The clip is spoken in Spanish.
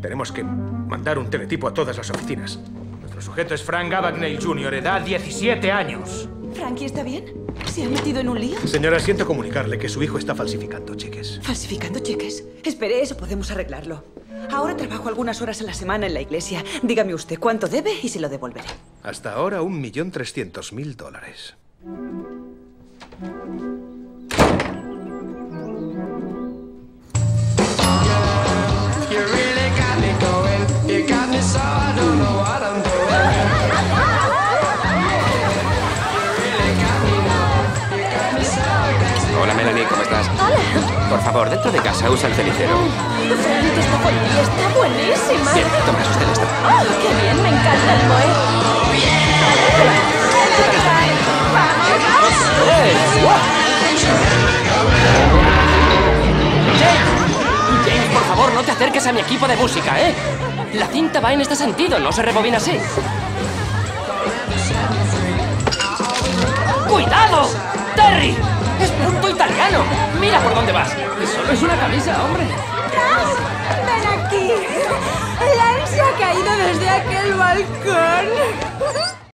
Tenemos que mandar un teletipo a todas las oficinas. Nuestro sujeto es Frank Abagnale Jr., edad 17 años. ¿Frankie está bien? ¿Se ha metido en un lío? Señora, siento comunicarle que su hijo está falsificando cheques. ¿Falsificando cheques? Espere, eso podemos arreglarlo. Ahora trabajo algunas horas a la semana en la iglesia. Dígame usted cuánto debe y se lo devolveré. Hasta ahora, un millón trescientos mil dólares. Melanie, ¿cómo estás? Hola. Por favor, dentro de casa usa el cenicero. Está buenísima. Bien, toma usted esto. ¡Oh, qué bien! Me encanta el Moe. James, por favor, no te acerques a mi equipo de música, ¿eh? La cinta va en este sentido, no se rebobina así. ¡Cuidado! ¡Terry! ¡Mira por dónde vas! Solo es una camisa, hombre. ¡Ven aquí! Lance ha caído desde aquel balcón.